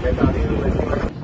Gracias.